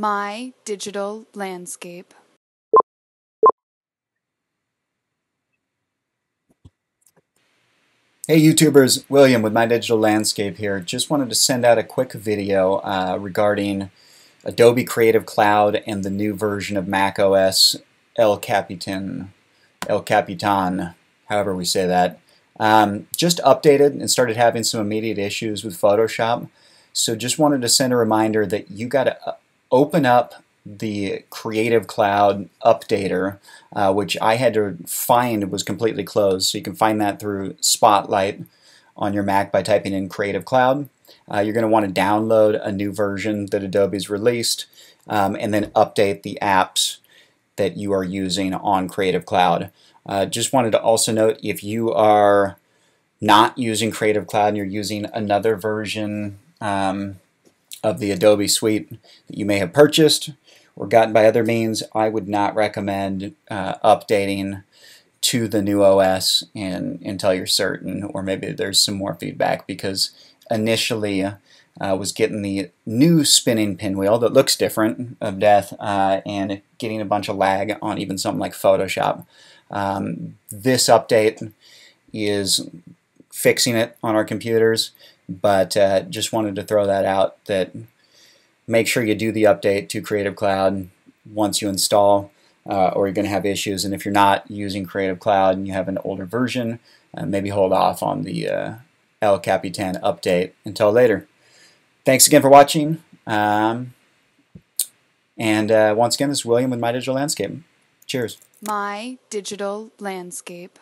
My Digital Landscape. Hey YouTubers, William with My Digital Landscape here. Just wanted to send out a quick video uh, regarding Adobe Creative Cloud and the new version of Mac OS El Capitan, El Capitan, however we say that. Um, just updated and started having some immediate issues with Photoshop. So just wanted to send a reminder that you got to open up the Creative Cloud Updater, uh, which I had to find was completely closed. So you can find that through Spotlight on your Mac by typing in Creative Cloud. Uh, you're going to want to download a new version that Adobe's released um, and then update the apps that you are using on Creative Cloud. Uh, just wanted to also note if you are not using Creative Cloud and you're using another version um, of the Adobe suite that you may have purchased or gotten by other means, I would not recommend uh, updating to the new OS and, until you're certain, or maybe there's some more feedback because initially uh, was getting the new spinning pinwheel that looks different of death uh, and getting a bunch of lag on even something like Photoshop. Um, this update is fixing it on our computers, but uh, just wanted to throw that out that make sure you do the update to Creative Cloud once you install uh, or you're going to have issues. And if you're not using Creative Cloud and you have an older version, uh, maybe hold off on the uh, El Capitan update until later. Thanks again for watching. Um, and uh, once again, this is William with My Digital Landscape. Cheers. My Digital Landscape.